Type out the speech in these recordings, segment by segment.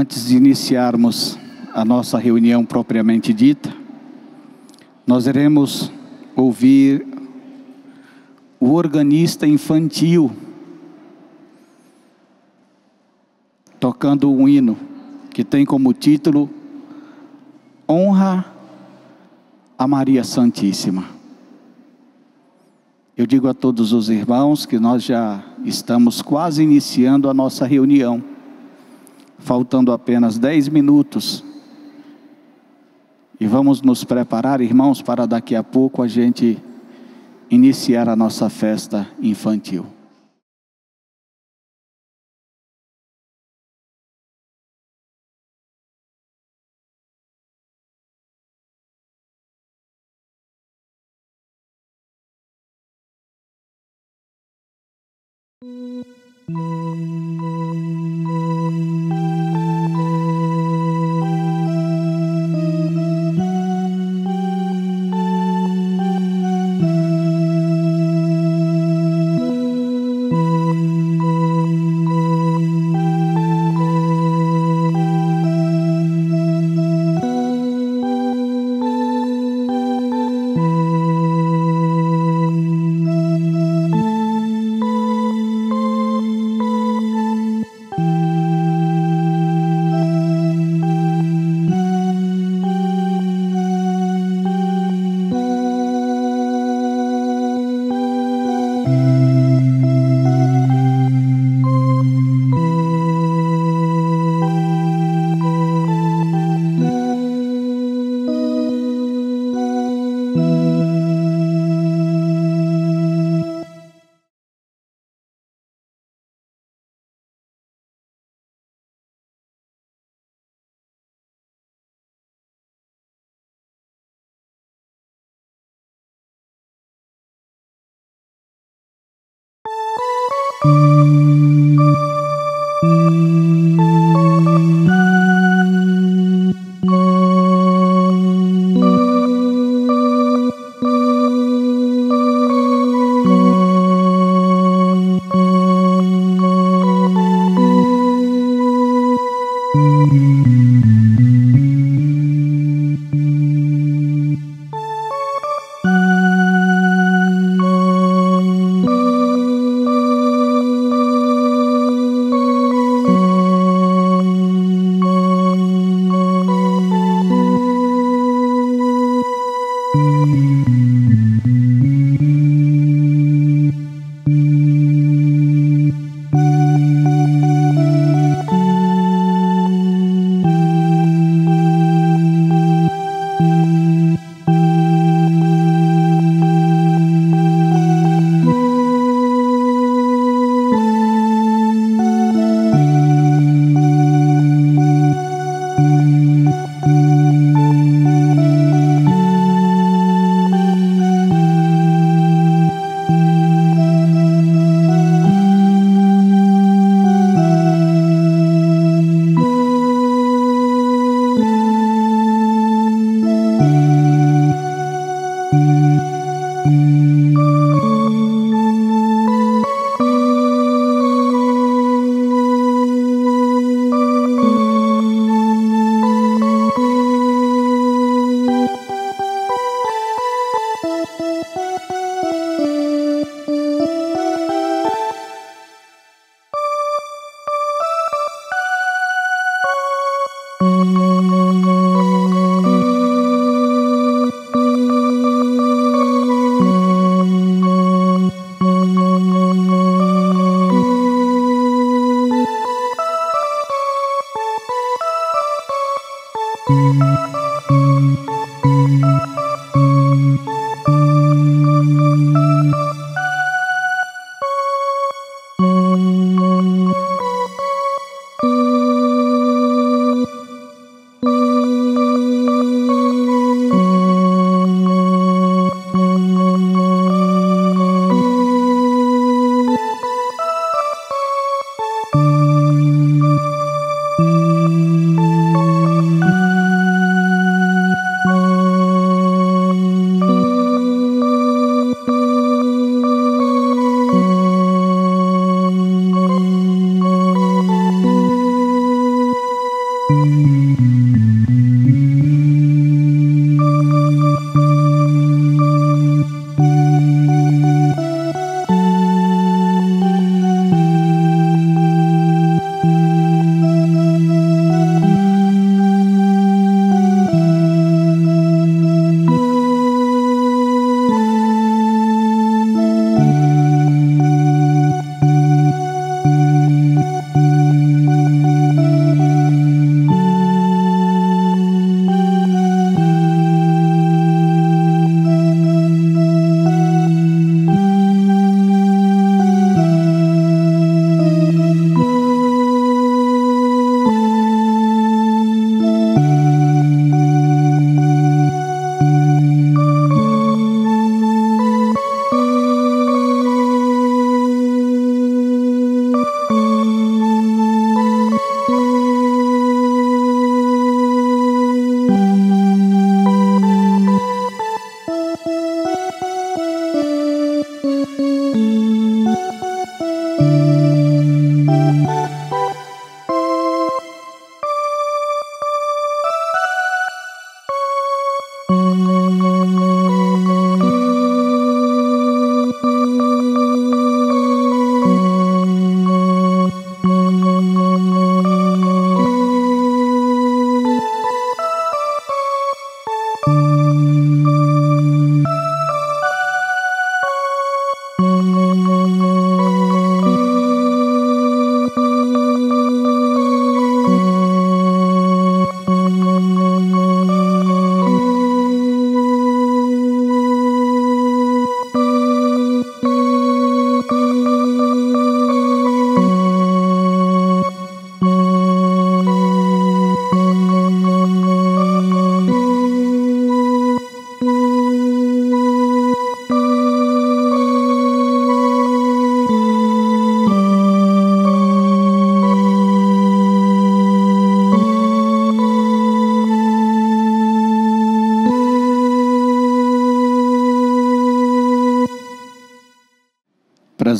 Antes de iniciarmos a nossa reunião propriamente dita, nós iremos ouvir o organista infantil tocando um hino que tem como título Honra a Maria Santíssima. Eu digo a todos os irmãos que nós já estamos quase iniciando a nossa reunião, faltando apenas dez minutos. E vamos nos preparar, irmãos, para daqui a pouco a gente iniciar a nossa festa infantil.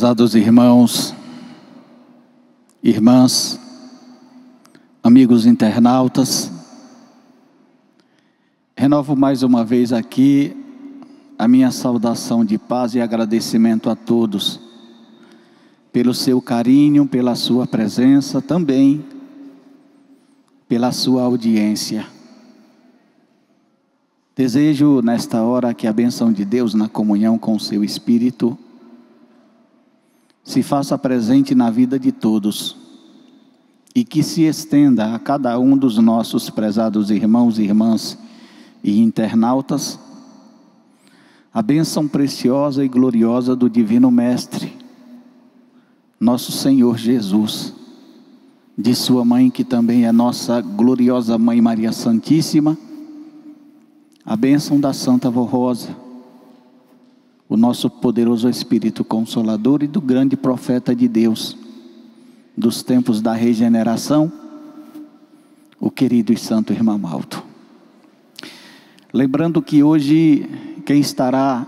Prezados irmãos, irmãs, amigos internautas, renovo mais uma vez aqui a minha saudação de paz e agradecimento a todos pelo seu carinho, pela sua presença, também pela sua audiência. Desejo nesta hora que a benção de Deus na comunhão com o seu Espírito se faça presente na vida de todos e que se estenda a cada um dos nossos prezados irmãos e irmãs e internautas a bênção preciosa e gloriosa do Divino Mestre, nosso Senhor Jesus, de Sua mãe, que também é nossa gloriosa Mãe Maria Santíssima, a bênção da Santa Vó Rosa o nosso poderoso Espírito Consolador e do grande profeta de Deus, dos tempos da regeneração, o querido e santo irmão Alto. Lembrando que hoje quem estará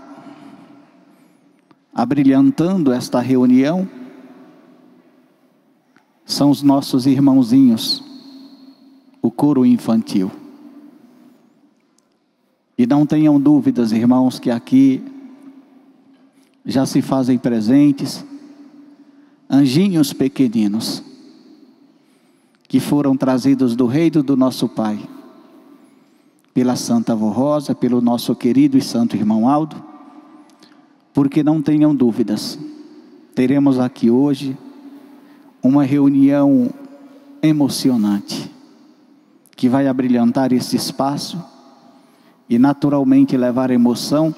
abrilhantando esta reunião são os nossos irmãozinhos, o coro infantil. E não tenham dúvidas, irmãos, que aqui já se fazem presentes anjinhos pequeninos que foram trazidos do reino do nosso Pai, pela Santa Avó Rosa, pelo nosso querido e santo irmão Aldo, porque não tenham dúvidas, teremos aqui hoje uma reunião emocionante que vai abrilhantar esse espaço e naturalmente levar emoção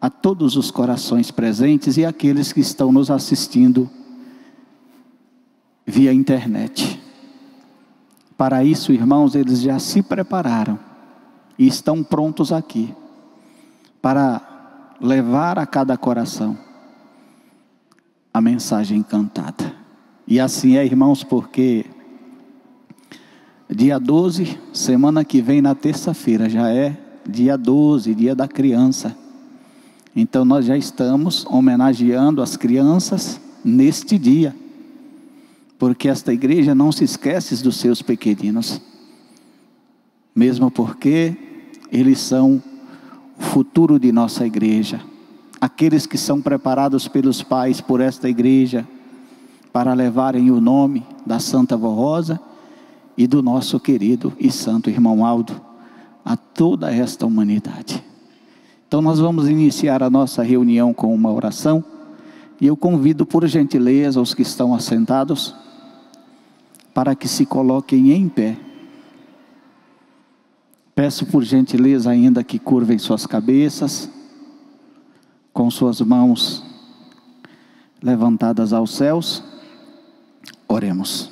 a todos os corações presentes e aqueles que estão nos assistindo via internet. Para isso, irmãos, eles já se prepararam e estão prontos aqui para levar a cada coração a mensagem cantada. E assim é, irmãos, porque dia 12, semana que vem, na terça-feira, já é dia 12, dia da criança. Então nós já estamos homenageando as crianças neste dia, porque esta igreja não se esquece dos seus pequeninos, mesmo porque eles são o futuro de nossa igreja, aqueles que são preparados pelos pais por esta igreja para levarem o nome da Santa Vó Rosa e do nosso querido e santo irmão Aldo a toda esta humanidade. Então nós vamos iniciar a nossa reunião com uma oração. E eu convido por gentileza os que estão assentados para que se coloquem em pé. Peço por gentileza ainda que curvem suas cabeças, com suas mãos levantadas aos céus. Oremos.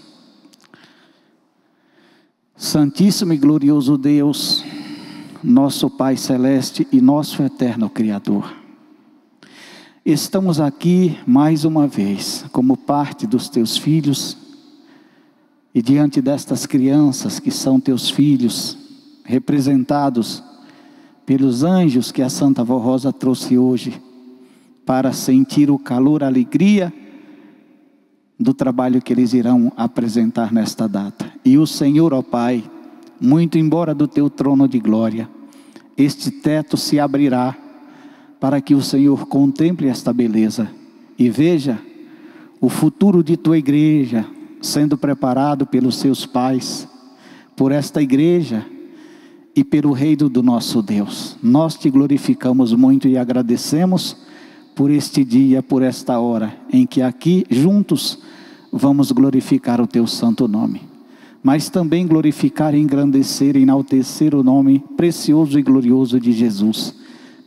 Santíssimo e glorioso Deus, nosso Pai Celeste e nosso eterno Criador. Estamos aqui mais uma vez, como parte dos teus filhos, e diante destas crianças que são teus filhos, representados pelos anjos que a Santa Vó Rosa trouxe hoje, para sentir o calor, a alegria do trabalho que eles irão apresentar nesta data. E o Senhor, ó Pai, muito embora do teu trono de glória, este teto se abrirá para que o Senhor contemple esta beleza e veja o futuro de tua igreja sendo preparado pelos seus pais, por esta igreja e pelo reino do nosso Deus. Nós te glorificamos muito e agradecemos por este dia, por esta hora, em que aqui juntos vamos glorificar o teu santo nome, mas também glorificar, engrandecer enaltecer o nome precioso e glorioso de Jesus,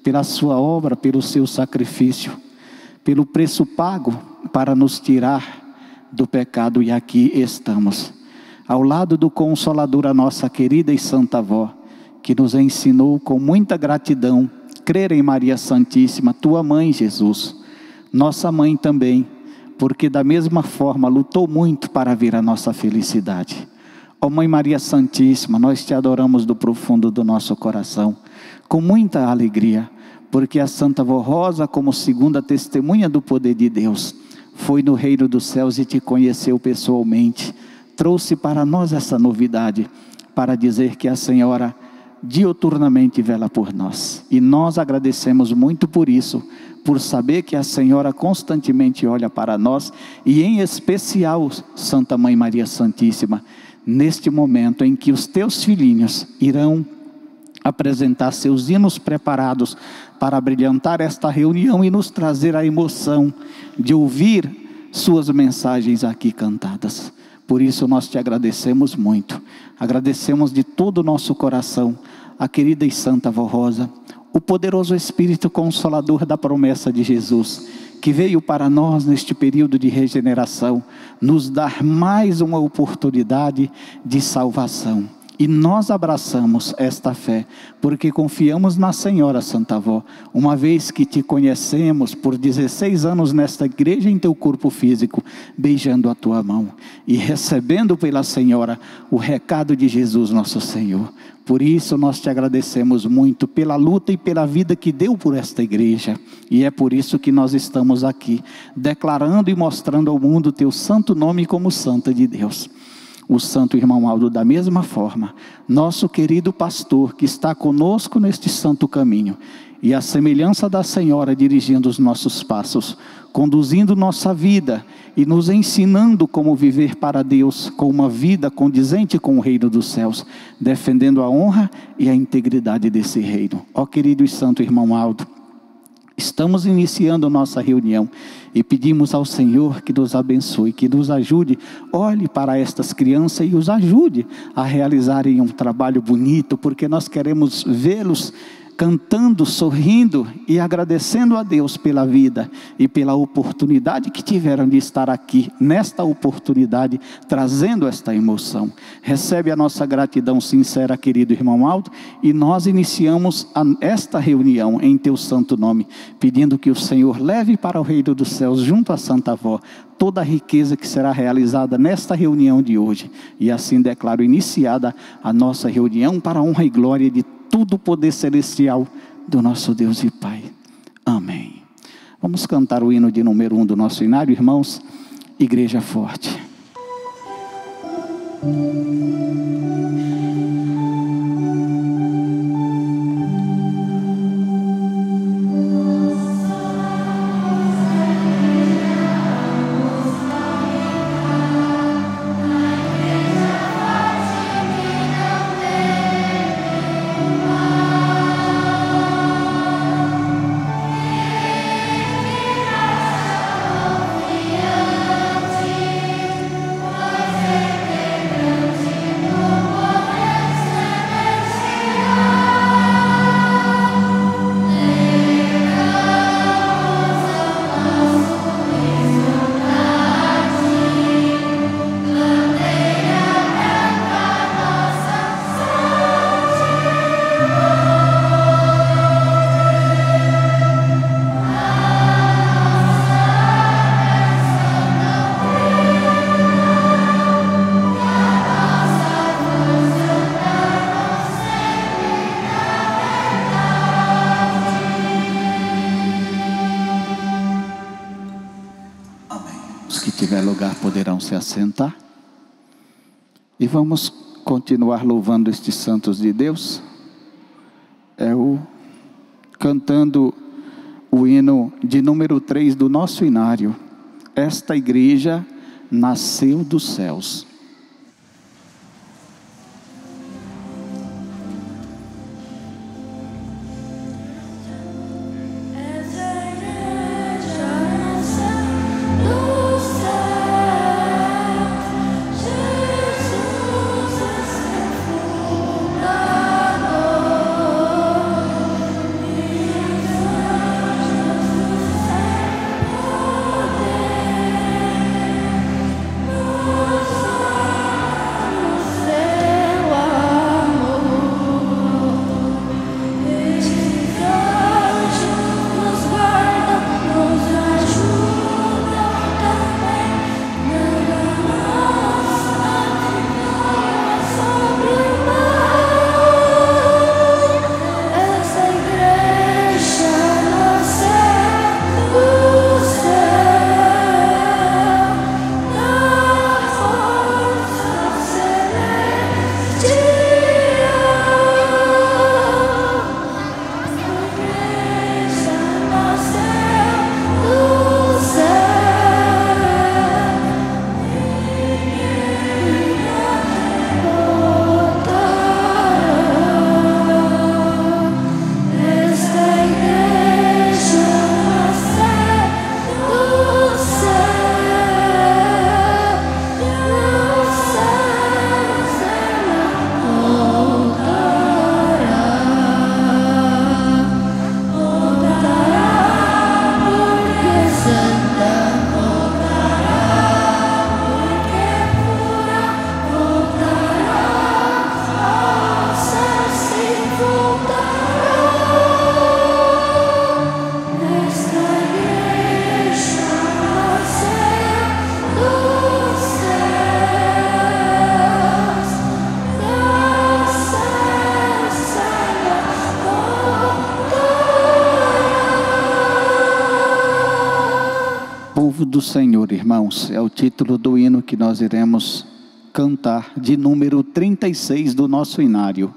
pela sua obra, pelo seu sacrifício, pelo preço pago para nos tirar do pecado e aqui estamos. Ao lado do Consolador, a nossa querida e santa avó, que nos ensinou com muita gratidão crer em Maria Santíssima, tua mãe, Jesus, nossa mãe também, porque da mesma forma lutou muito para vir a nossa felicidade. Ó oh, Mãe Maria Santíssima, nós te adoramos do profundo do nosso coração, com muita alegria, porque a Santa Vó Rosa, como segunda testemunha do poder de Deus, foi no reino dos céus e te conheceu pessoalmente, trouxe para nós essa novidade, para dizer que a Senhora dioturnamente vela por nós. E nós agradecemos muito por isso, por saber que a Senhora constantemente olha para nós e, em especial, Santa Mãe Maria Santíssima, neste momento em que os teus filhinhos irão apresentar seus hinos preparados para brilhantar esta reunião e nos trazer a emoção de ouvir suas mensagens aqui cantadas. Por isso nós te agradecemos muito. Agradecemos de todo o nosso coração a querida e santa Vó Rosa, o poderoso Espírito Consolador da promessa de Jesus, que veio para nós neste período de regeneração, nos dar mais uma oportunidade de salvação. E nós abraçamos esta fé, porque confiamos na Senhora Santa Avó, uma vez que te conhecemos por 16 anos nesta igreja em teu corpo físico, beijando a tua mão e recebendo pela Senhora o recado de Jesus, nosso Senhor. Por isso nós te agradecemos muito pela luta e pela vida que deu por esta igreja. E é por isso que nós estamos aqui, declarando e mostrando ao mundo teu santo nome como Santa de Deus o santo irmão Aldo, da mesma forma, nosso querido pastor que está conosco neste santo caminho, e a semelhança da Senhora dirigindo os nossos passos, conduzindo nossa vida e nos ensinando como viver para Deus com uma vida condizente com o reino dos céus, defendendo a honra e a integridade desse reino. Ó querido e santo irmão Aldo, Estamos iniciando nossa reunião e pedimos ao Senhor que nos abençoe, que nos ajude. Olhe para estas crianças e os ajude a realizarem um trabalho bonito, porque nós queremos vê-los cantando, sorrindo e agradecendo a Deus pela vida e pela oportunidade que tiveram de estar aqui, nesta oportunidade, trazendo esta emoção. Recebe a nossa gratidão sincera, querido irmão Aldo, e nós iniciamos a, esta reunião em teu santo nome, pedindo que o Senhor leve para o reino dos céus, junto à Santa Avó, toda a riqueza que será realizada nesta reunião de hoje. E assim declaro iniciada a nossa reunião para a honra e glória de tudo o poder celestial do nosso Deus e Pai. Amém. Vamos cantar o hino de número um do nosso inário, irmãos. Igreja forte. Se assentar. E vamos continuar louvando estes santos de Deus. É o cantando o hino de número 3 do nosso inário. Esta igreja nasceu dos céus. Do Senhor, irmãos, é o título do hino que nós iremos cantar, de número 36 do nosso inário.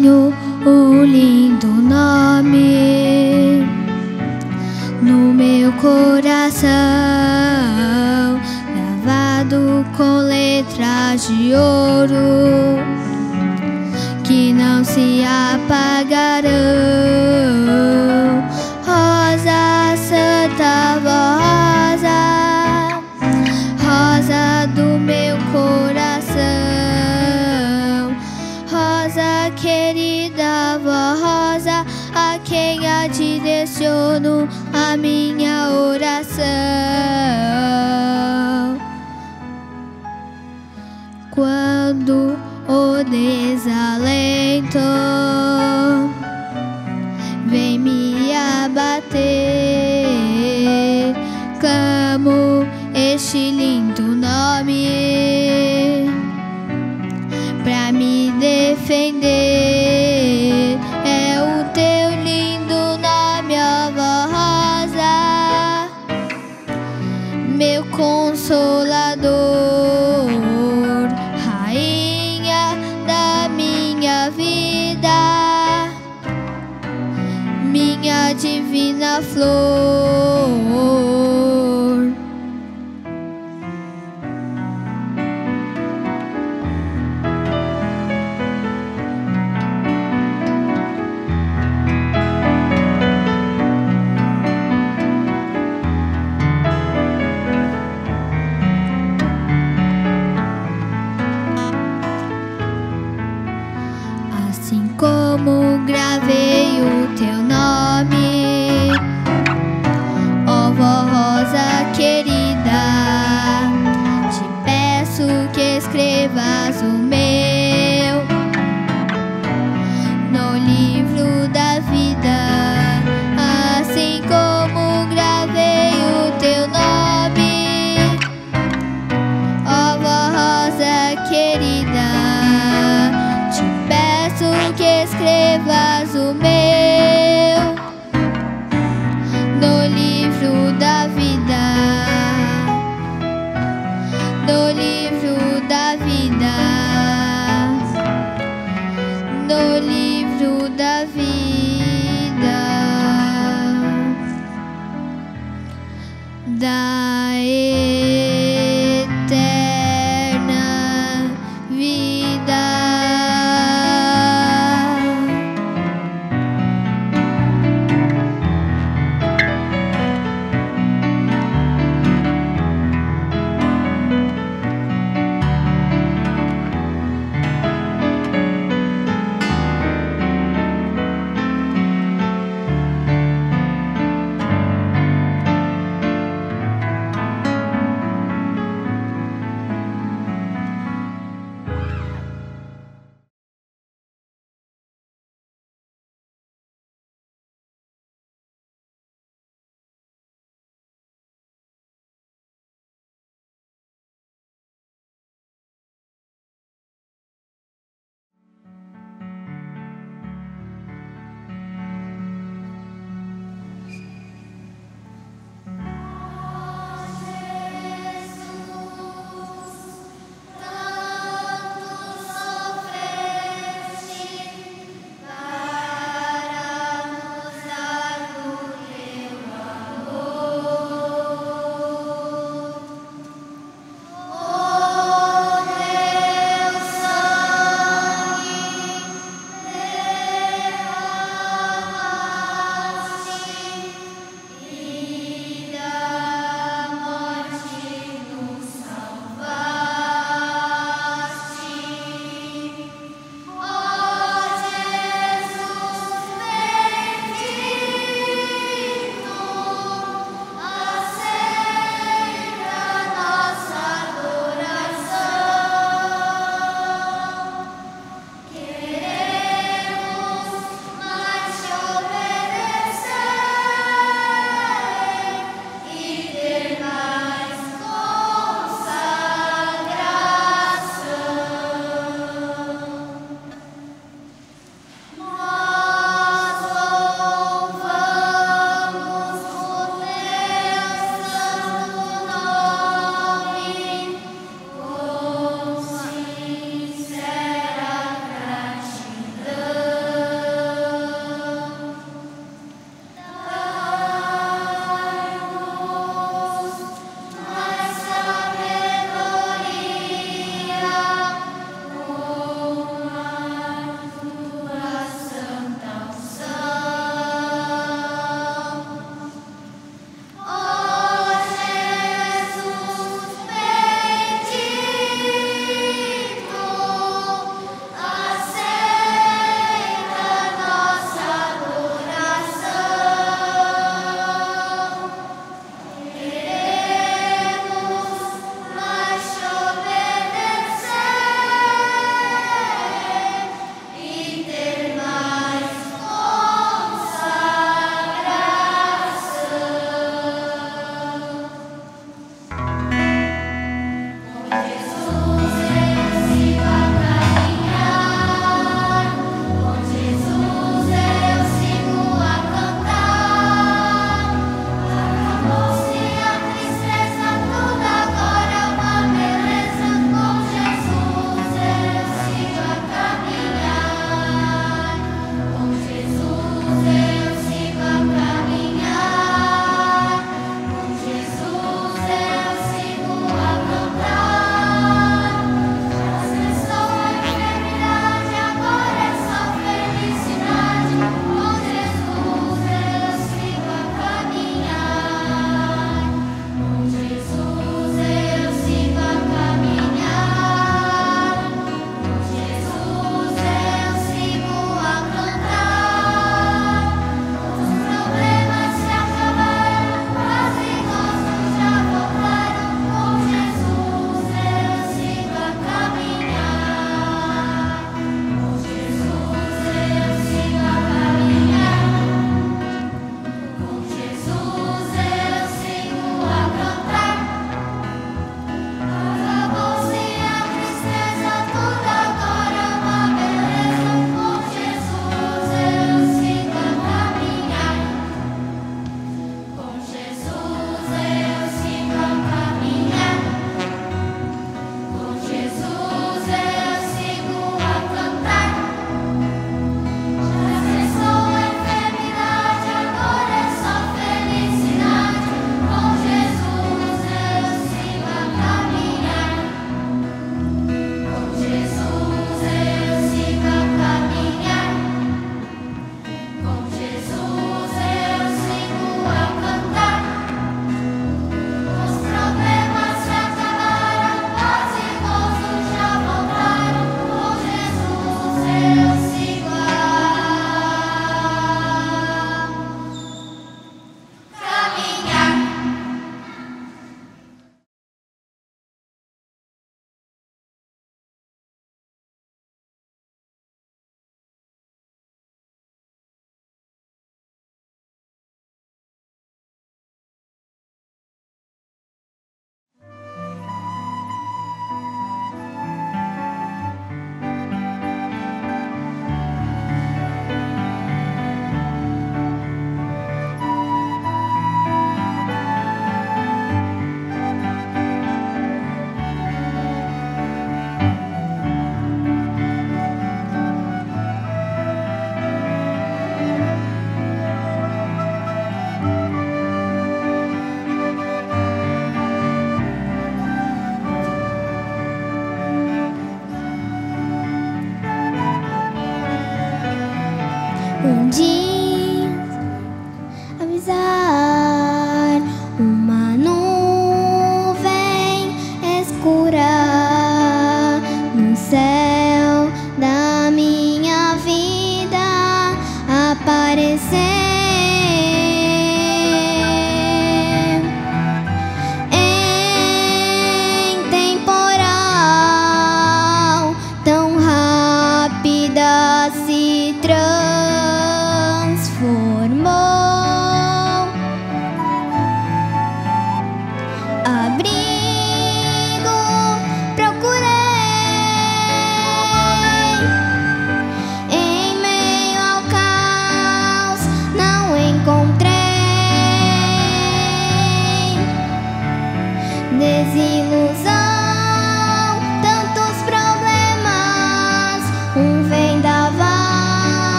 tenho o lindo nome no meu coração, gravado com letras de ouro que não se apagarão. além todo. divina flor.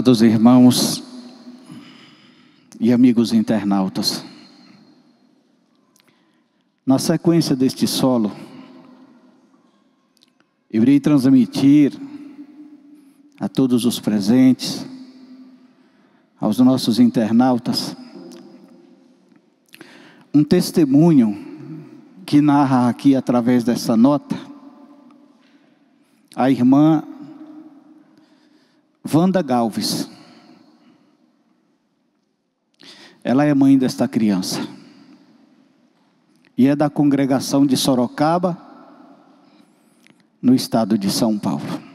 Prezados irmãos e amigos internautas, Na sequência deste solo, eu irei transmitir a todos os presentes, aos nossos internautas, um testemunho que narra aqui através dessa nota a irmã Wanda Galves. Ela é mãe desta criança. E é da congregação de Sorocaba, no estado de São Paulo.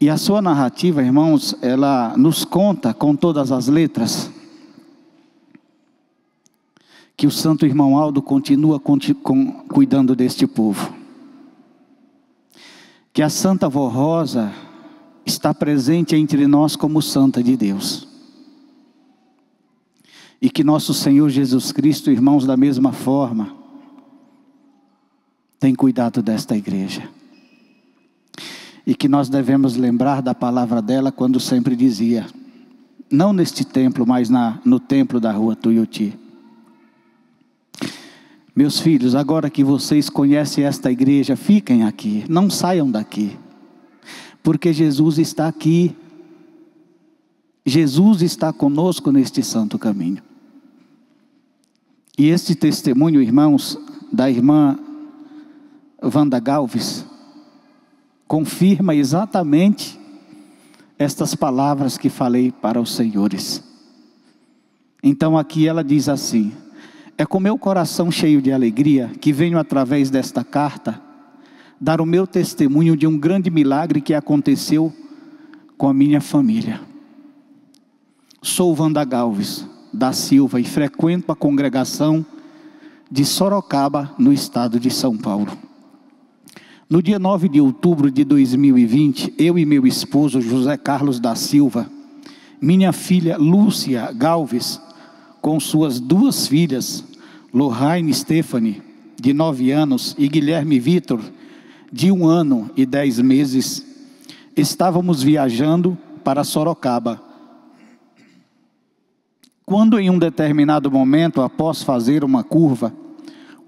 E a sua narrativa, irmãos, ela nos conta com todas as letras que o santo irmão Aldo continua cuidando deste povo. Que a Santa Vó Rosa está presente entre nós como Santa de Deus. E que nosso Senhor Jesus Cristo, irmãos, da mesma forma, tem cuidado desta igreja. E que nós devemos lembrar da palavra dela quando sempre dizia, não neste templo, mas na, no templo da rua Tuiuti meus filhos, agora que vocês conhecem esta igreja, fiquem aqui, não saiam daqui, porque Jesus está aqui. Jesus está conosco neste santo caminho. E este testemunho, irmãos, da irmã Wanda Galves, confirma exatamente estas palavras que falei para os senhores. Então aqui ela diz assim: é com meu coração cheio de alegria que venho através desta carta dar o meu testemunho de um grande milagre que aconteceu com a minha família. Sou Wanda Galves da Silva e frequento a congregação de Sorocaba, no estado de São Paulo. No dia 9 de outubro de 2020, eu e meu esposo José Carlos da Silva, minha filha Lúcia Galves, com suas duas filhas, Lohane Stephanie, de nove anos, e Guilherme Vitor, de um ano e dez meses, estávamos viajando para Sorocaba. Quando em um determinado momento, após fazer uma curva,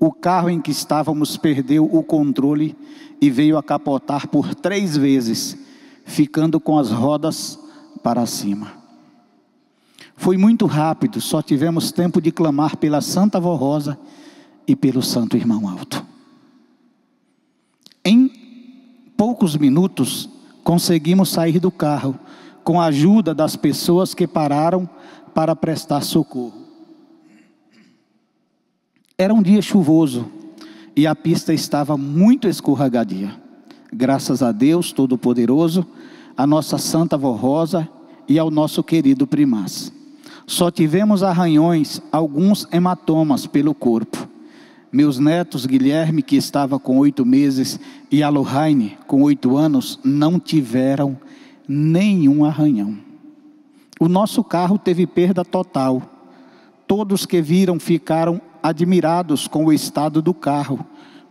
o carro em que estávamos perdeu o controle e veio a capotar por três vezes, ficando com as rodas para cima. Foi muito rápido, só tivemos tempo de clamar pela Santa Vó Rosa e pelo Santo Irmão Alto. Em poucos minutos, conseguimos sair do carro com a ajuda das pessoas que pararam para prestar socorro. Era um dia chuvoso e a pista estava muito escorregadia. Graças a Deus Todo-Poderoso, a nossa Santa Vó Rosa e ao nosso querido Primaz. Só tivemos arranhões, alguns hematomas pelo corpo. Meus netos, Guilherme, que estava com oito meses, e Alohaine, com oito anos, não tiveram nenhum arranhão. O nosso carro teve perda total. Todos que viram ficaram admirados com o estado do carro,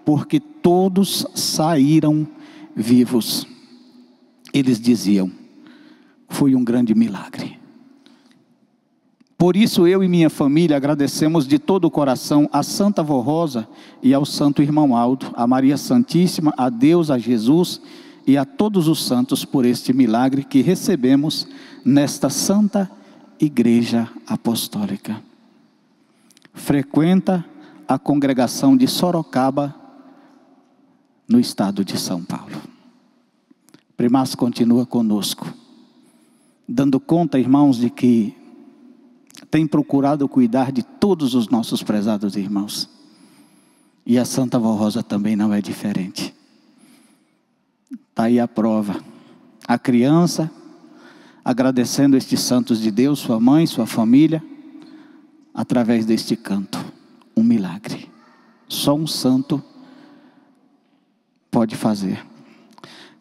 porque todos saíram vivos. Eles diziam: foi um grande milagre. Por isso eu e minha família agradecemos de todo o coração a Santa Vó Rosa e ao Santo Irmão Aldo, a Maria Santíssima, a Deus, a Jesus e a todos os santos por este milagre que recebemos nesta Santa Igreja Apostólica. Frequenta a congregação de Sorocaba, no estado de São Paulo. Primaz continua conosco, dando conta, irmãos, de que tem procurado cuidar de todos os nossos prezados irmãos. E a Santa Vó Rosa também não é diferente. Está aí a prova. A criança, agradecendo estes santos de Deus, sua mãe, sua família, através deste canto. Um milagre. Só um santo pode fazer.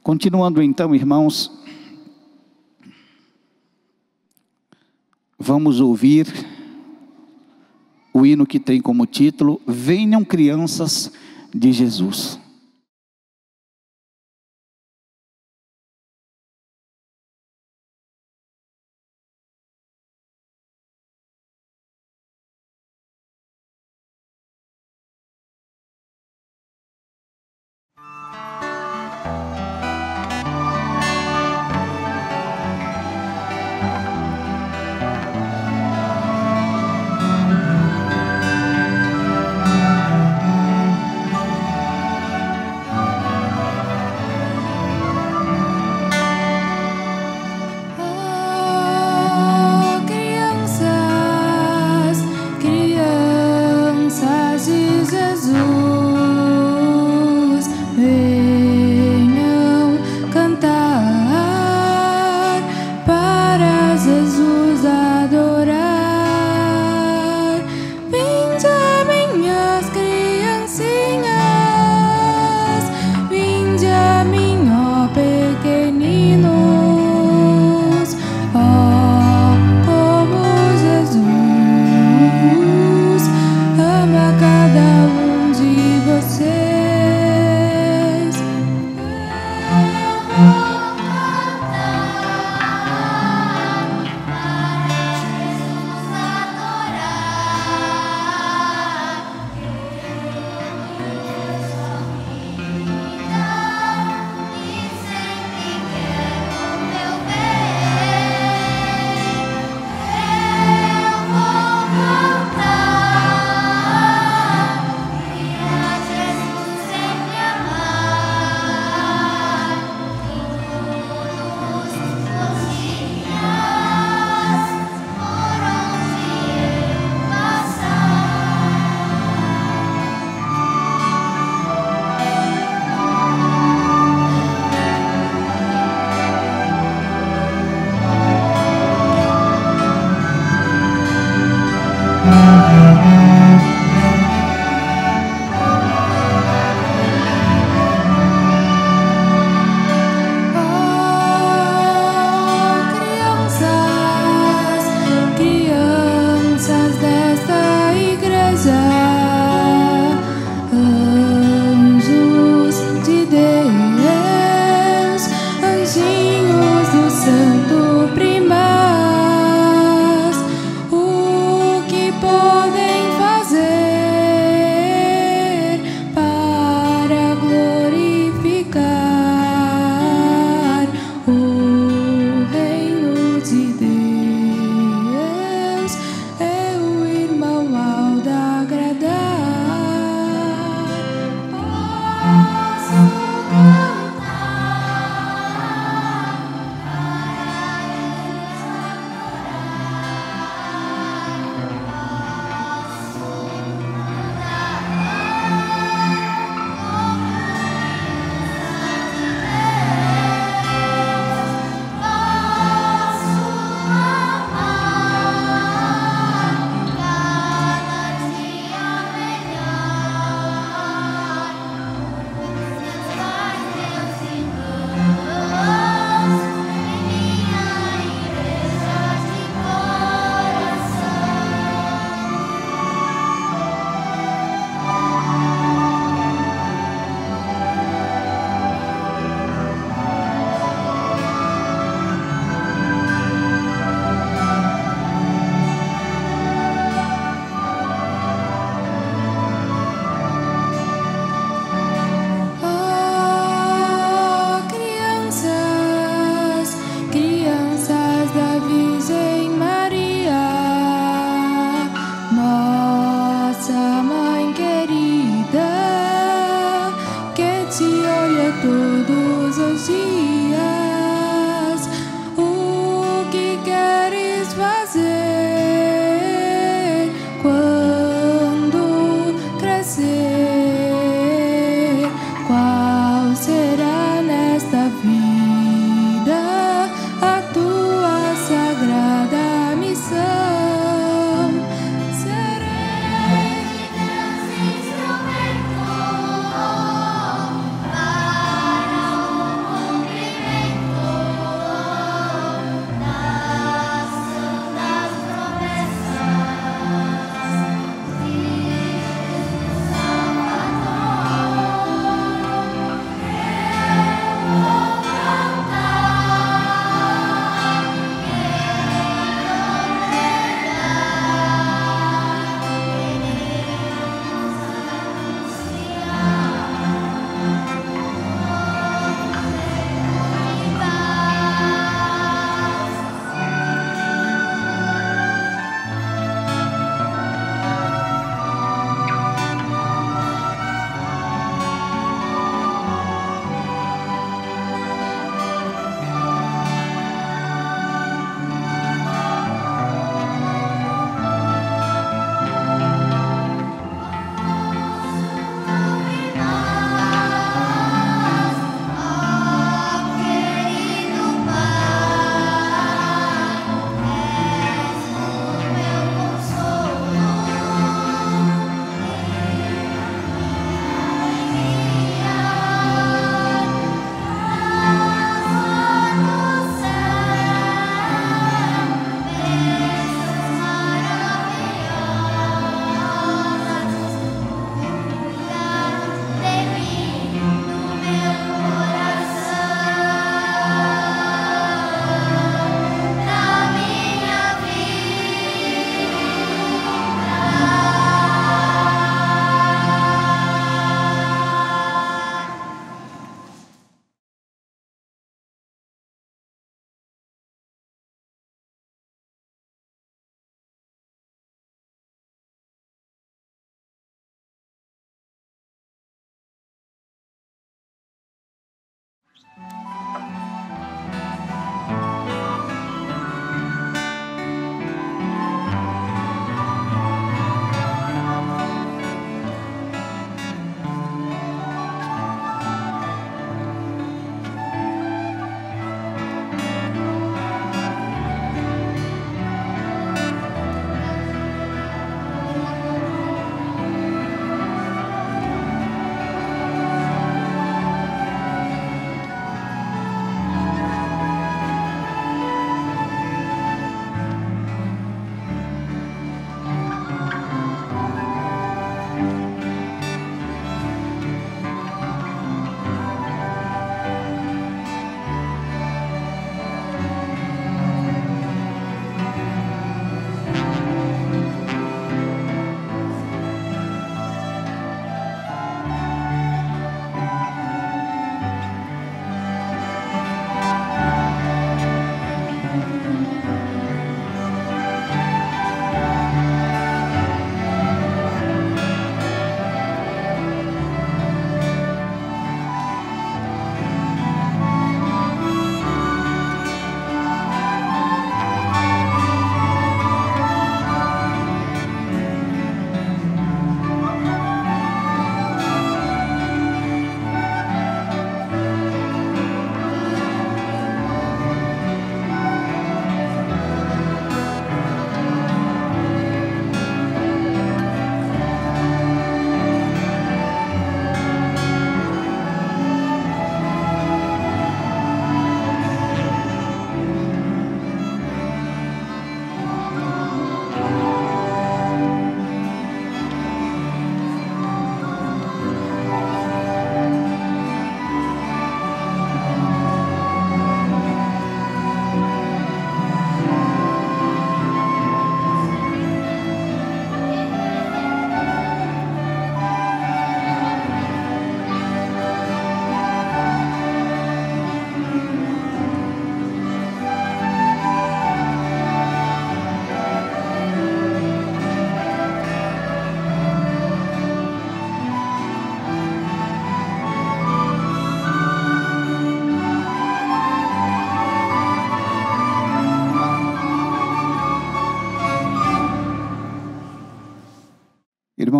Continuando então, irmãos, vamos ouvir o hino que tem como título Venham Crianças de Jesus.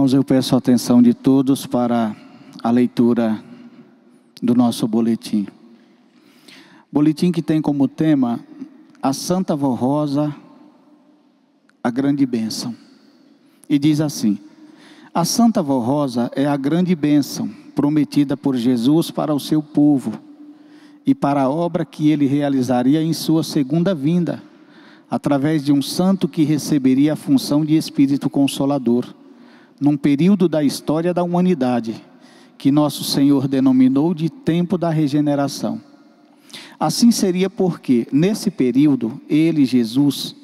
Irmãos, eu peço a atenção de todos para a leitura do nosso boletim. Boletim que tem como tema a Santa Vó Rosa, a grande bênção. E diz assim: A Santa Vó Rosa é a grande bênção prometida por Jesus para o seu povo e para a obra que ele realizaria em sua segunda vinda, através de um santo que receberia a função de Espírito Consolador num período da história da humanidade que nosso Senhor denominou de tempo da regeneração. Assim seria porque, nesse período, ele, Jesus,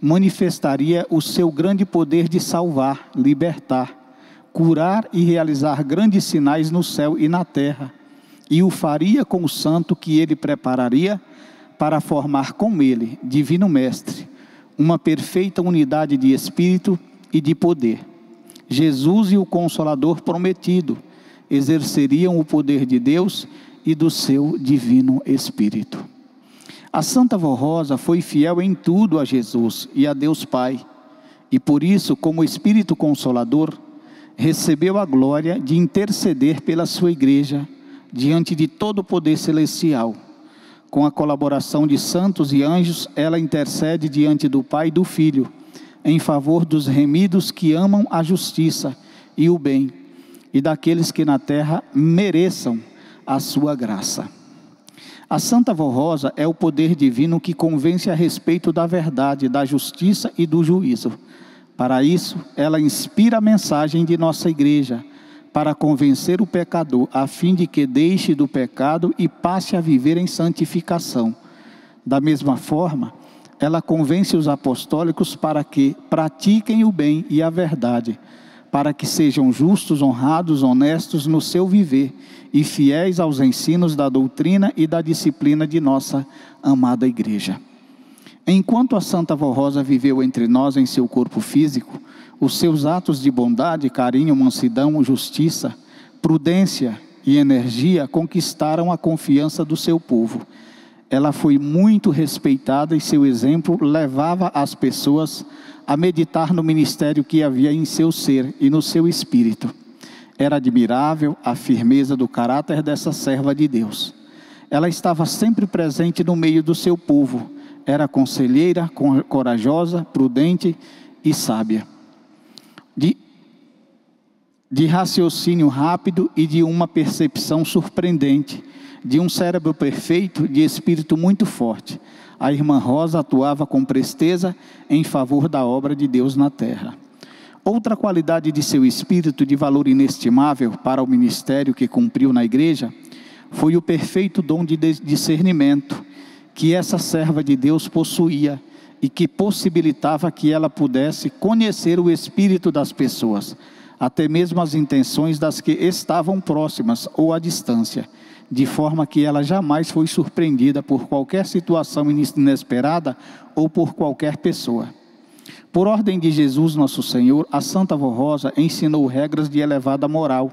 manifestaria o seu grande poder de salvar, libertar, curar e realizar grandes sinais no céu e na terra, e o faria com o santo que ele prepararia para formar com ele, Divino Mestre, uma perfeita unidade de espírito e de poder Jesus e o Consolador prometido exerceriam o poder de Deus e do seu divino Espírito. A Santa Vó Rosa foi fiel em tudo a Jesus e a Deus Pai, e por isso, como Espírito Consolador, recebeu a glória de interceder pela sua igreja diante de todo o poder celestial. Com a colaboração de santos e anjos, ela intercede diante do Pai e do Filho em favor dos remidos que amam a justiça e o bem, e daqueles que na terra mereçam a sua graça. A Santa Vó Rosa é o poder divino que convence a respeito da verdade, da justiça e do juízo. Para isso, ela inspira a mensagem de nossa igreja, para convencer o pecador, a fim de que deixe do pecado e passe a viver em santificação. Da mesma forma, ela convence os apostólicos para que pratiquem o bem e a verdade, para que sejam justos, honrados, honestos no seu viver e fiéis aos ensinos da doutrina e da disciplina de nossa amada igreja. Enquanto a Santa Vó Rosa viveu entre nós em seu corpo físico, os seus atos de bondade, carinho, mansidão, justiça, prudência e energia conquistaram a confiança do seu povo ela foi muito respeitada e seu exemplo levava as pessoas a meditar no ministério que havia em seu ser e no seu espírito. Era admirável a firmeza do caráter dessa serva de Deus. Ela estava sempre presente no meio do seu povo. Era conselheira, corajosa, prudente e sábia. De, de raciocínio rápido e de uma percepção surpreendente de um cérebro perfeito, de espírito muito forte. A irmã Rosa atuava com presteza em favor da obra de Deus na terra. Outra qualidade de seu espírito de valor inestimável para o ministério que cumpriu na igreja foi o perfeito dom de discernimento que essa serva de Deus possuía e que possibilitava que ela pudesse conhecer o espírito das pessoas, até mesmo as intenções das que estavam próximas ou à distância de forma que ela jamais foi surpreendida por qualquer situação inesperada ou por qualquer pessoa. Por ordem de Jesus nosso Senhor, a Santa Vó Rosa ensinou regras de elevada moral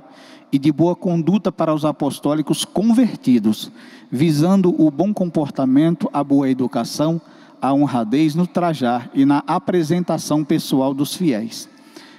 e de boa conduta para os apostólicos convertidos, visando o bom comportamento, a boa educação, a honradez no trajar e na apresentação pessoal dos fiéis.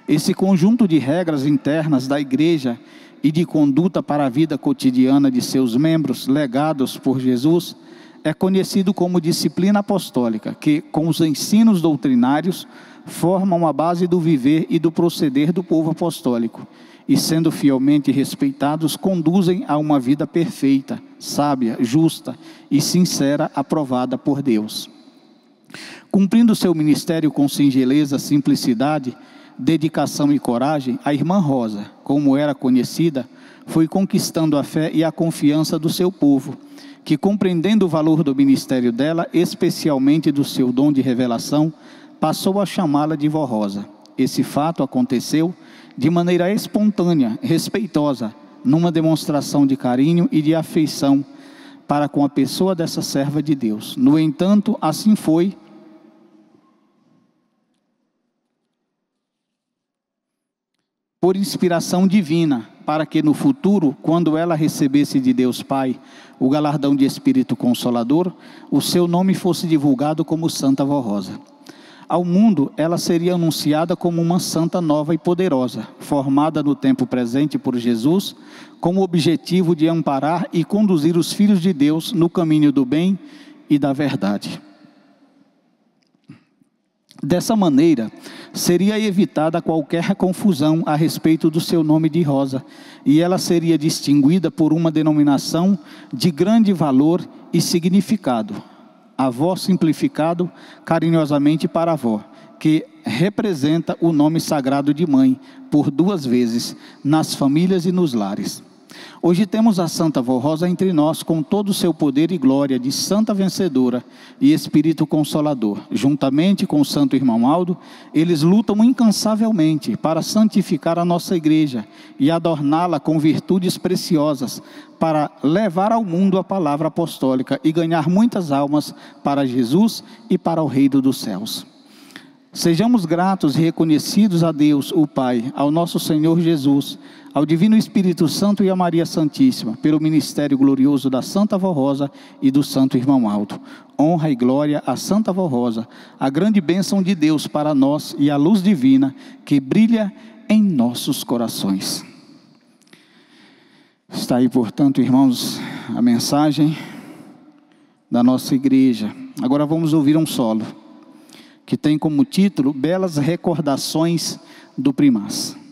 Esse conjunto de regras internas da igreja e de conduta para a vida cotidiana de seus membros, legados por Jesus, é conhecido como disciplina apostólica, que, com os ensinos doutrinários, formam a base do viver e do proceder do povo apostólico, e, sendo fielmente respeitados, conduzem a uma vida perfeita, sábia, justa e sincera, aprovada por Deus. Cumprindo seu ministério com singeleza, simplicidade, dedicação e coragem, a irmã Rosa, como era conhecida, foi conquistando a fé e a confiança do seu povo, que, compreendendo o valor do ministério dela, especialmente do seu dom de revelação, passou a chamá-la de Vó Rosa. Esse fato aconteceu de maneira espontânea, respeitosa, numa demonstração de carinho e de afeição para com a pessoa dessa serva de Deus. No entanto, assim foi por inspiração divina, para que no futuro, quando ela recebesse de Deus Pai o galardão de Espírito Consolador, o seu nome fosse divulgado como Santa Vó Rosa. Ao mundo, ela seria anunciada como uma santa nova e poderosa, formada no tempo presente por Jesus, com o objetivo de amparar e conduzir os filhos de Deus no caminho do bem e da verdade. Dessa maneira, seria evitada qualquer confusão a respeito do seu nome de Rosa, e ela seria distinguida por uma denominação de grande valor e significado, avó simplificado carinhosamente para avó, que representa o nome sagrado de mãe por duas vezes nas famílias e nos lares. Hoje temos a Santa Vó Rosa entre nós com todo o seu poder e glória de santa vencedora e espírito consolador. Juntamente com o Santo Irmão Aldo, eles lutam incansavelmente para santificar a nossa igreja e adorná-la com virtudes preciosas para levar ao mundo a palavra apostólica e ganhar muitas almas para Jesus e para o reino dos céus. Sejamos gratos e reconhecidos a Deus, o Pai, ao nosso Senhor Jesus, ao Divino Espírito Santo e a Maria Santíssima, pelo ministério glorioso da Santa Vó Rosa e do Santo Irmão Alto. Honra e glória à Santa Vó Rosa, a grande bênção de Deus para nós e a luz divina que brilha em nossos corações. Está aí, portanto, irmãos, a mensagem da nossa igreja. Agora vamos ouvir um solo que tem como título Belas Recordações do Primaz.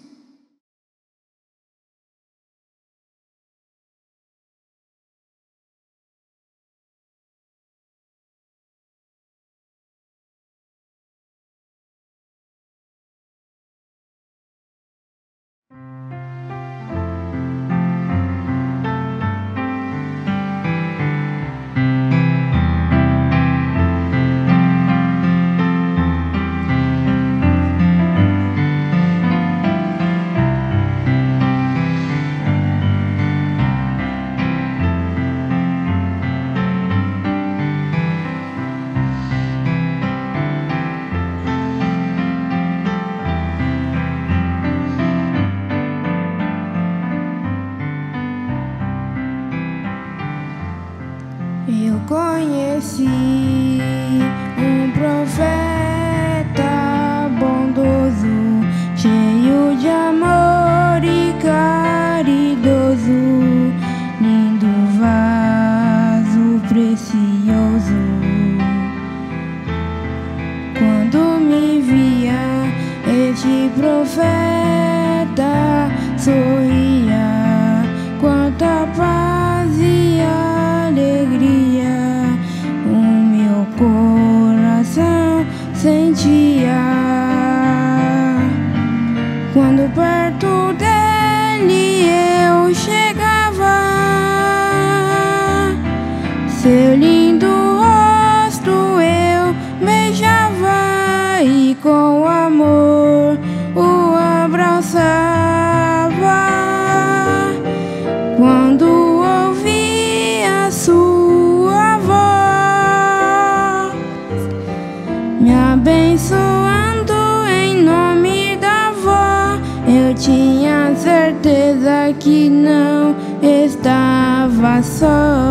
Só.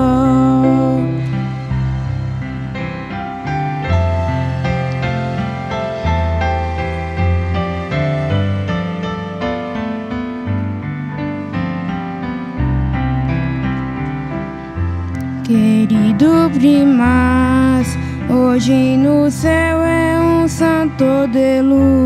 Querido primaz, hoje no céu é um santo de luz,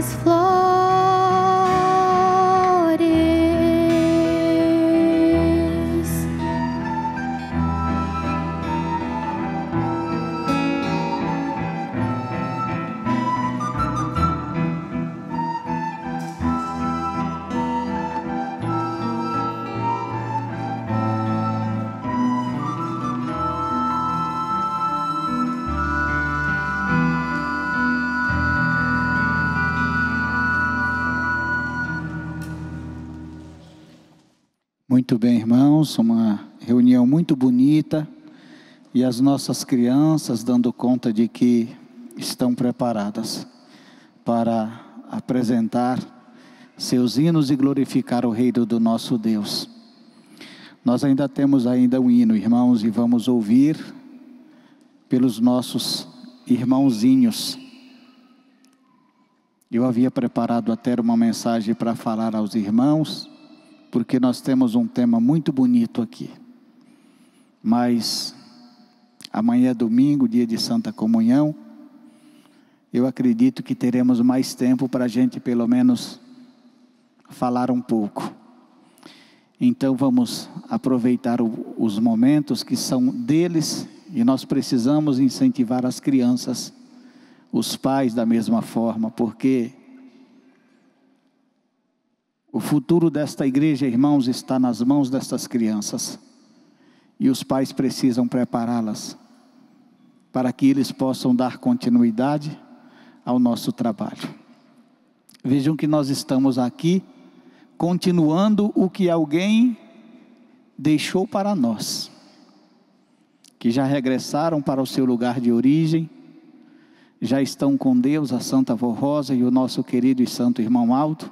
Rainha das e as nossas crianças dando conta de que estão preparadas para apresentar seus hinos e glorificar o reino do nosso Deus. Nós ainda temos ainda um hino, irmãos, e vamos ouvir pelos nossos irmãozinhos. Eu havia preparado até uma mensagem para falar aos irmãos, porque nós temos um tema muito bonito aqui. Mas amanhã é domingo, dia de Santa Comunhão. Eu acredito que teremos mais tempo para a gente, pelo menos, falar um pouco. Então vamos aproveitar o, os momentos que são deles e nós precisamos incentivar as crianças, os pais da mesma forma, porque o futuro desta igreja, irmãos, está nas mãos destas crianças. E os pais precisam prepará-las para que eles possam dar continuidade ao nosso trabalho. Vejam que nós estamos aqui continuando o que alguém deixou para nós, que já regressaram para o seu lugar de origem, já estão com Deus, a Santa Vó Rosa e o nosso querido e santo irmão Alto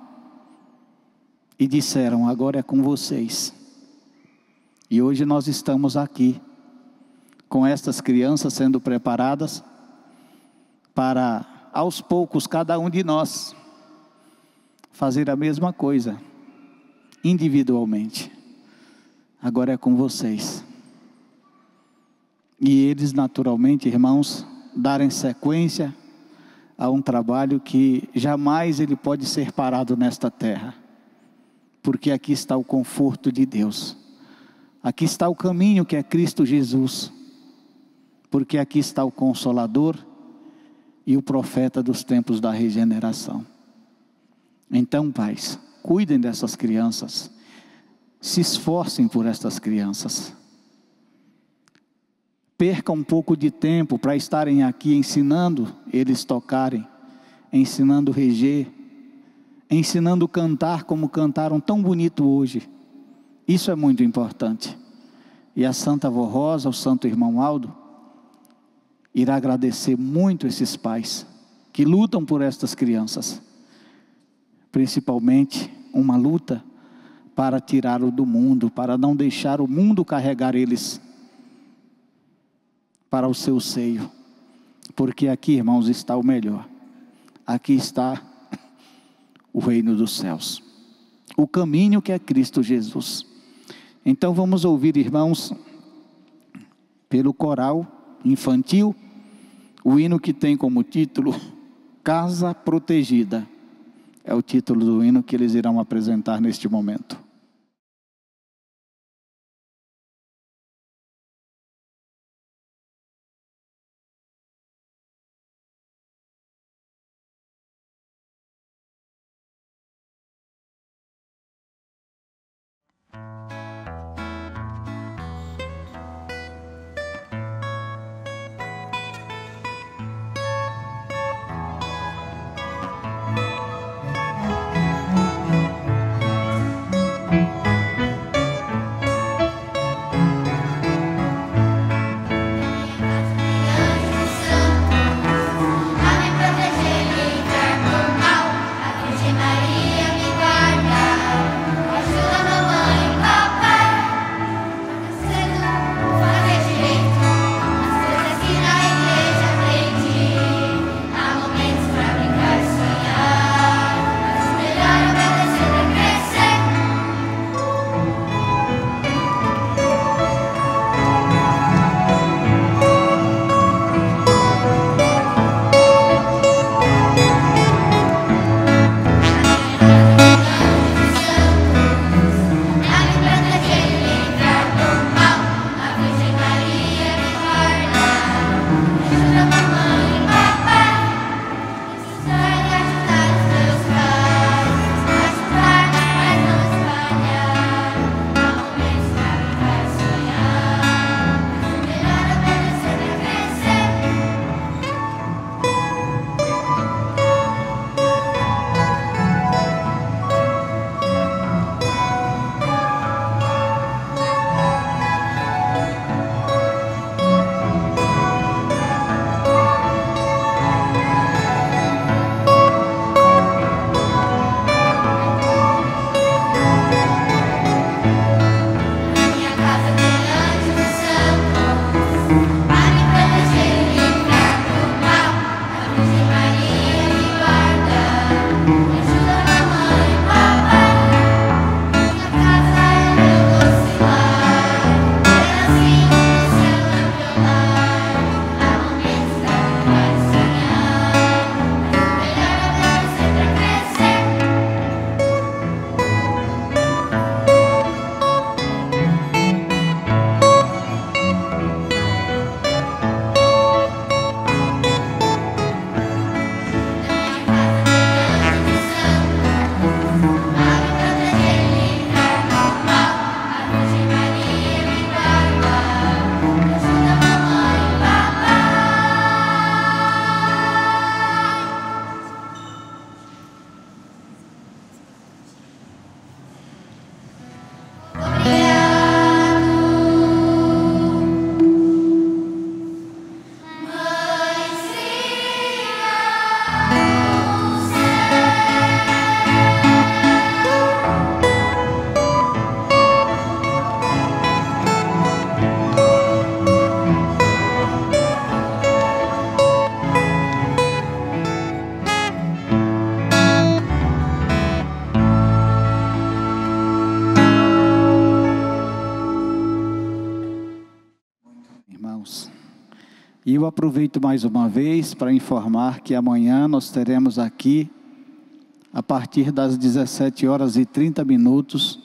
e disseram: Agora é com vocês. E hoje nós estamos aqui, com estas crianças sendo preparadas para, aos poucos, cada um de nós, fazer a mesma coisa, individualmente. Agora é com vocês. E eles, naturalmente, irmãos, darem sequência a um trabalho que jamais ele pode ser parado nesta terra porque aqui está o conforto de Deus, aqui está o caminho que é Cristo Jesus, porque aqui está o Consolador e o profeta dos tempos da regeneração. Então, pais, cuidem dessas crianças, se esforcem por estas crianças, percam um pouco de tempo para estarem aqui ensinando eles tocarem, ensinando reger, ensinando cantar como cantaram tão bonito hoje. Isso é muito importante. E a Santa Vó Rosa, o Santo Irmão Aldo, irá agradecer muito esses pais que lutam por estas crianças. Principalmente uma luta para tirá-lo do mundo, para não deixar o mundo carregar eles para o seu seio. Porque aqui, irmãos, está o melhor. Aqui está o reino dos céus. O caminho que é Cristo Jesus. Então vamos ouvir, irmãos, pelo coral infantil, o hino que tem como título Casa Protegida. É o título do hino que eles irão apresentar neste momento. Aproveito mais uma vez para informar que amanhã nós teremos aqui, a partir das 17 horas e 30 minutos,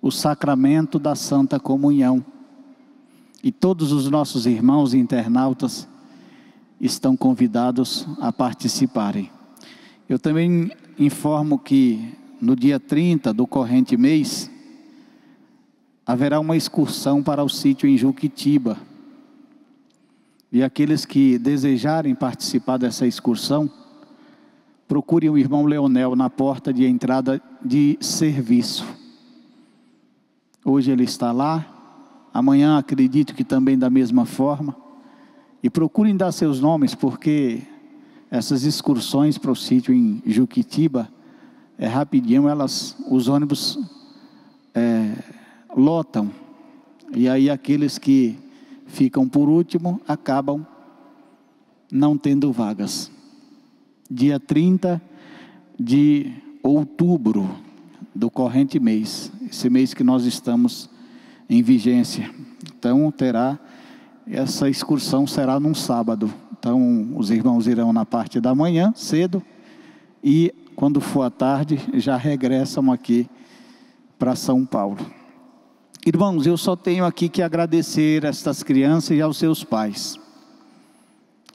o sacramento da Santa Comunhão. E todos os nossos irmãos internautas estão convidados a participarem. Eu também informo que no dia 30 do corrente mês, haverá uma excursão para o sítio em Juquitiba e aqueles que desejarem participar dessa excursão, procurem o irmão Leonel na porta de entrada de serviço. Hoje ele está lá, amanhã acredito que também da mesma forma. E procurem dar seus nomes, porque essas excursões para o sítio em Juquitiba, é rapidinho, elas, os ônibus é, lotam. E aí aqueles que ficam por último, acabam não tendo vagas. Dia 30 de outubro do corrente mês, esse mês que nós estamos em vigência. Então terá essa excursão será num sábado. Então os irmãos irão na parte da manhã, cedo, e quando for à tarde já regressam aqui para São Paulo. Irmãos, eu só tenho aqui que agradecer a estas crianças e aos seus pais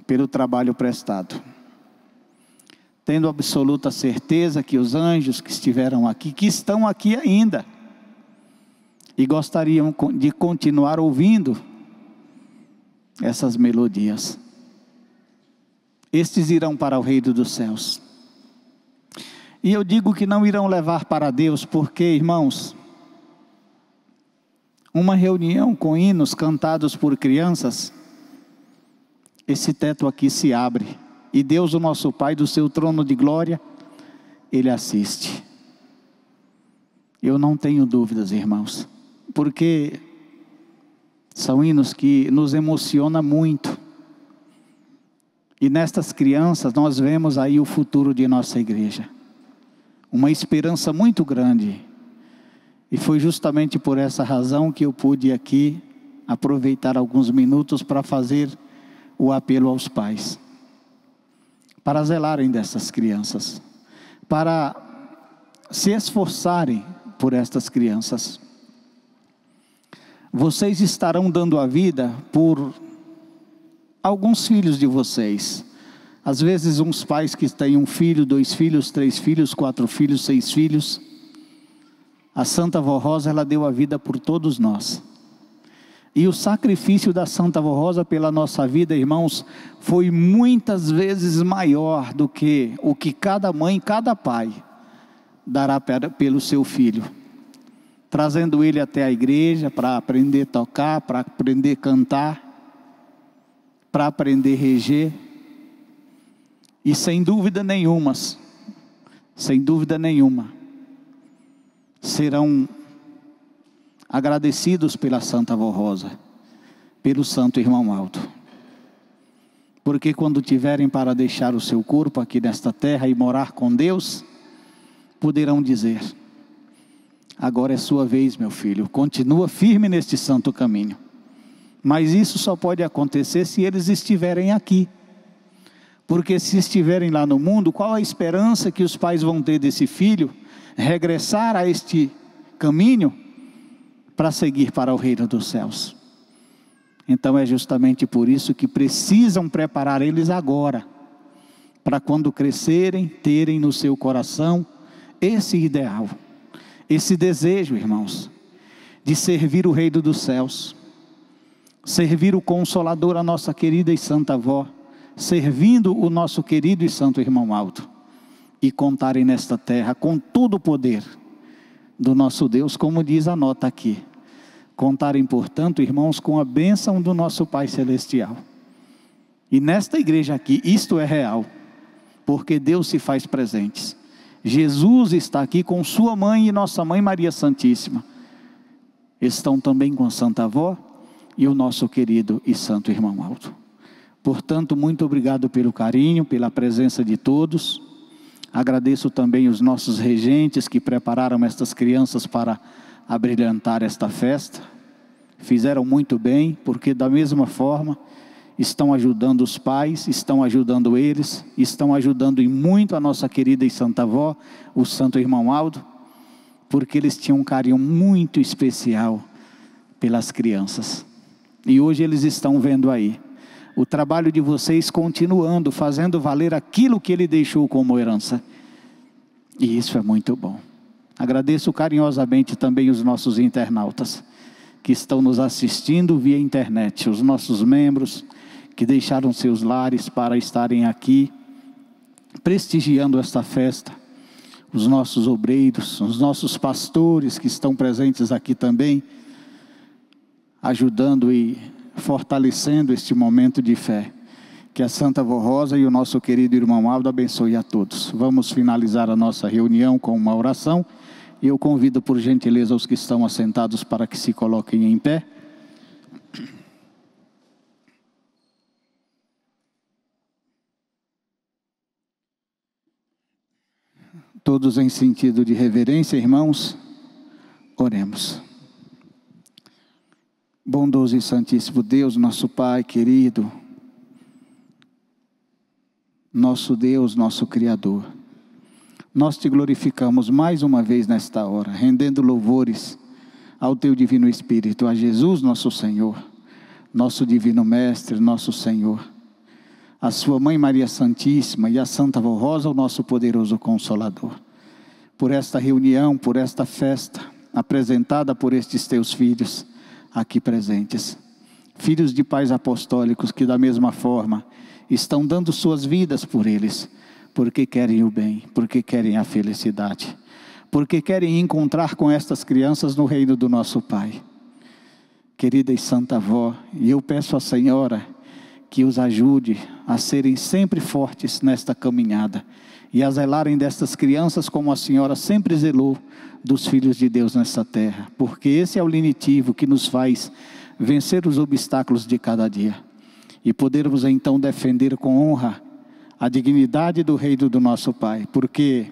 pelo trabalho prestado. Tendo absoluta certeza que os anjos que estiveram aqui, que estão aqui ainda, e gostariam de continuar ouvindo essas melodias. Estes irão para o reino dos céus. E eu digo que não irão levar para Deus, porque, irmãos, uma reunião com hinos cantados por crianças, esse teto aqui se abre, e Deus, o nosso Pai, do seu trono de glória, Ele assiste. Eu não tenho dúvidas, irmãos, porque são hinos que nos emociona muito. E nestas crianças nós vemos aí o futuro de nossa igreja. Uma esperança muito grande. E foi justamente por essa razão que eu pude aqui aproveitar alguns minutos para fazer o apelo aos pais. Para zelarem dessas crianças. Para se esforçarem por estas crianças vocês estarão dando a vida por alguns filhos de vocês. Às vezes, uns pais que têm um filho, dois filhos, três filhos, quatro filhos, seis filhos. A Santa Vó Rosa, ela deu a vida por todos nós. E o sacrifício da Santa Vó Rosa pela nossa vida, irmãos, foi muitas vezes maior do que o que cada mãe, cada pai dará pelo seu filho trazendo ele até a igreja para aprender a tocar, para aprender a cantar, para aprender a reger. E sem dúvida nenhuma, sem dúvida nenhuma, serão agradecidos pela Santa Vó Rosa, pelo Santo Irmão Alto. Porque quando tiverem para deixar o seu corpo aqui nesta terra e morar com Deus, poderão dizer: Agora é sua vez, meu filho. Continua firme neste santo caminho. Mas isso só pode acontecer se eles estiverem aqui. Porque se estiverem lá no mundo, qual a esperança que os pais vão ter desse filho regressar a este caminho para seguir para o reino dos céus? Então é justamente por isso que precisam preparar eles agora, para quando crescerem, terem no seu coração esse ideal esse desejo, irmãos, de servir o Reino dos céus, servir o Consolador, a nossa querida e santa avó, servindo o nosso querido e santo irmão alto, e contarem nesta terra com todo o poder do nosso Deus, como diz a nota aqui. Contarem, portanto, irmãos, com a bênção do nosso Pai Celestial. E nesta igreja aqui, isto é real, porque Deus se faz presentes. Jesus está aqui com sua mãe e nossa mãe Maria Santíssima. Estão também com Santa Avó e o nosso querido e santo irmão Alto. Portanto, muito obrigado pelo carinho, pela presença de todos. Agradeço também os nossos regentes que prepararam estas crianças para abrilhantar esta festa. Fizeram muito bem, porque da mesma forma estão ajudando os pais, estão ajudando eles, estão ajudando em muito a nossa querida e santa avó, o santo irmão Aldo, porque eles tinham um carinho muito especial pelas crianças. E hoje eles estão vendo aí o trabalho de vocês continuando, fazendo valer aquilo que ele deixou como herança. E isso é muito bom. Agradeço carinhosamente também os nossos internautas que estão nos assistindo via internet, os nossos membros, que deixaram seus lares para estarem aqui prestigiando esta festa. Os nossos obreiros, os nossos pastores que estão presentes aqui também, ajudando e fortalecendo este momento de fé. Que a Santa Vó Rosa e o nosso querido irmão Aldo abençoe a todos. Vamos finalizar a nossa reunião com uma oração. E eu convido por gentileza os que estão assentados para que se coloquem em pé. Todos em sentido de reverência, irmãos, oremos. Bondoso e Santíssimo Deus, nosso Pai querido, nosso Deus, nosso Criador, nós te glorificamos mais uma vez nesta hora, rendendo louvores ao Teu Divino Espírito, a Jesus, nosso Senhor, nosso Divino Mestre, nosso Senhor a sua mãe Maria Santíssima e a Santa Vó Rosa, o nosso poderoso Consolador. Por esta reunião, por esta festa, apresentada por estes teus filhos aqui presentes. Filhos de pais apostólicos que, da mesma forma, estão dando suas vidas por eles, porque querem o bem, porque querem a felicidade, porque querem encontrar com estas crianças no reino do nosso Pai. Querida e santa avó, e eu peço à Senhora que os ajude a serem sempre fortes nesta caminhada e a zelarem destas crianças como a senhora sempre zelou dos filhos de Deus nessa terra, porque esse é o lenitivo que nos faz vencer os obstáculos de cada dia e podermos então defender com honra a dignidade do reino do nosso Pai, porque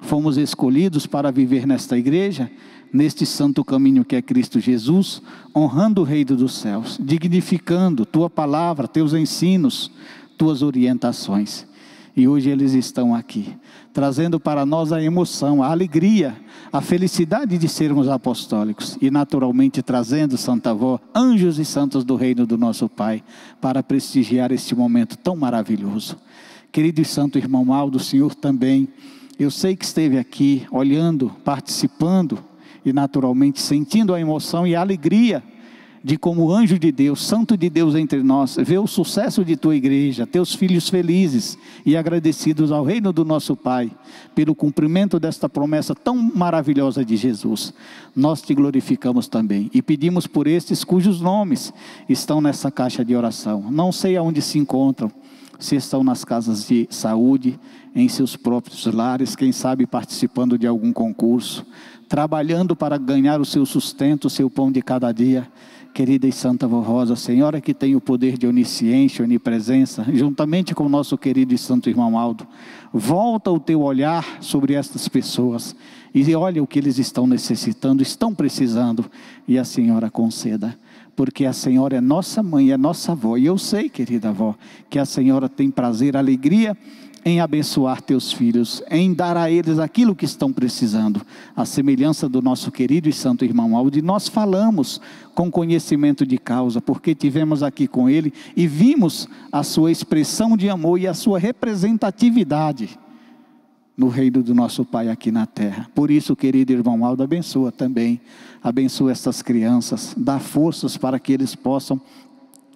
fomos escolhidos para viver nesta igreja, neste santo caminho que é Cristo Jesus, honrando o reino dos céus, dignificando tua palavra, teus ensinos, tuas orientações. E hoje eles estão aqui, trazendo para nós a emoção, a alegria, a felicidade de sermos apostólicos e, naturalmente, trazendo, Santa Avó, anjos e santos do reino do nosso Pai, para prestigiar este momento tão maravilhoso. Querido e santo irmão Aldo, o Senhor também, eu sei que esteve aqui, olhando, participando e, naturalmente, sentindo a emoção e a alegria de como anjo de Deus, santo de Deus entre nós, ver o sucesso de tua igreja, teus filhos felizes e agradecidos ao reino do nosso Pai, pelo cumprimento desta promessa tão maravilhosa de Jesus. Nós te glorificamos também e pedimos por estes cujos nomes estão nessa caixa de oração. Não sei aonde se encontram, se estão nas casas de saúde, em seus próprios lares, quem sabe participando de algum concurso, trabalhando para ganhar o seu sustento, o seu pão de cada dia querida e santa Vó Rosa, Senhora que tem o poder de onisciência, onipresença, juntamente com o nosso querido e santo irmão Aldo, volta o teu olhar sobre estas pessoas e olha o que eles estão necessitando, estão precisando, e a Senhora conceda. Porque a Senhora é nossa mãe, é nossa avó, e eu sei, querida avó, que a Senhora tem prazer, alegria em abençoar teus filhos, em dar a eles aquilo que estão precisando. A semelhança do nosso querido e santo irmão Aldi, nós falamos com conhecimento de causa, porque tivemos aqui com ele e vimos a sua expressão de amor e a sua representatividade no reino do nosso Pai aqui na terra. Por isso, querido irmão Aldo, abençoa também, abençoa estas crianças, dá forças para que eles possam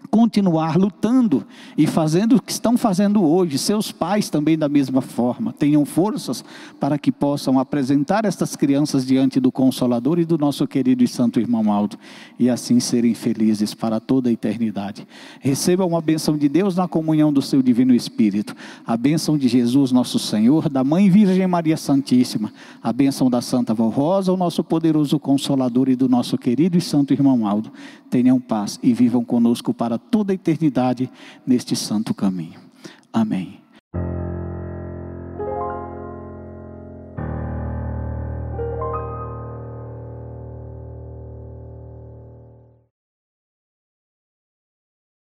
continuar lutando e fazendo o que estão fazendo hoje. Seus pais também da mesma forma. Tenham forças para que possam apresentar estas crianças diante do Consolador e do nosso querido e santo irmão Aldo e assim serem felizes para toda a eternidade. Recebam a bênção de Deus na comunhão do seu divino Espírito. A bênção de Jesus, nosso Senhor, da Mãe Virgem Maria Santíssima, a bênção da Santa Vó Rosa, o nosso poderoso Consolador e do nosso querido e santo irmão Aldo. Tenham paz e vivam conosco para toda a eternidade neste santo caminho. Amém.